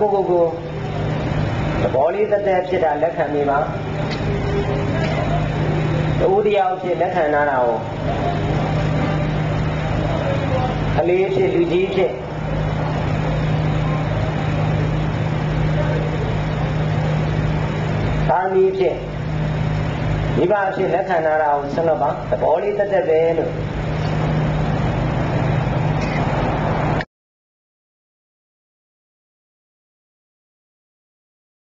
ကိုကိုကိုသဘောလေးသက်သက်ဖြစ်တာလက်ခံမိပါတူတရားဖြစ်လက်ခံနာတာကိုအလေးဖြစ်လူကြီးဖြစ်သာမီးဖြစ် မိဘဖြစ်လက်ခံနာတာကိုဆက်တော့ပါသဘောလေးတက်တက်ပဲလို့